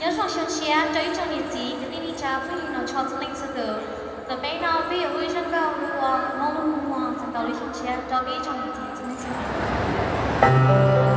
有时候想写，就一直念自己，可是你家不一定能抄得来得到。但每当毕业的时候，我都会忘东忘西，想到一起写，就一直念自己，自己。